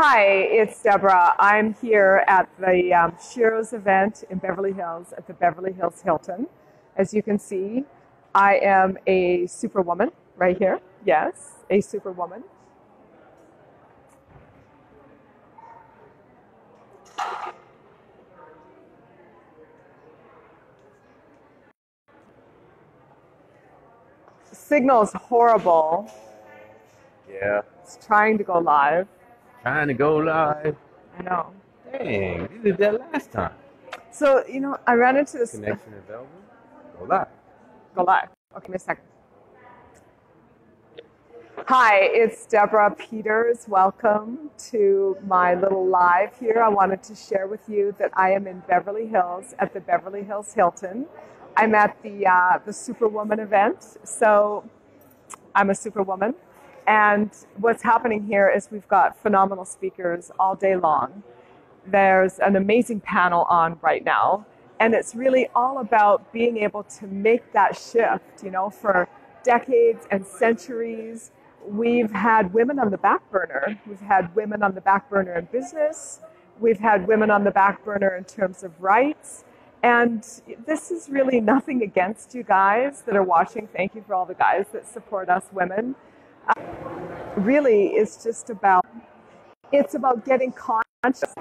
Hi, it's Deborah. I'm here at the um, Sheros event in Beverly Hills at the Beverly Hills Hilton. As you can see, I am a superwoman right here. Yes, a superwoman. Signal's horrible. Yeah. It's trying to go live. Trying to go live. I know. Dang, you did that last time. So, you know, I ran into this. Connection available. Go live. Go live. Okay, give me a second. Hi, it's Deborah Peters. Welcome to my little live here. I wanted to share with you that I am in Beverly Hills at the Beverly Hills Hilton. I'm at the uh, the Superwoman event, so I'm a superwoman. And what's happening here is we've got phenomenal speakers all day long. There's an amazing panel on right now, and it's really all about being able to make that shift. You know, for decades and centuries, we've had women on the back burner. We've had women on the back burner in business. We've had women on the back burner in terms of rights. And this is really nothing against you guys that are watching. Thank you for all the guys that support us women. Really, it's just about it's about getting conscious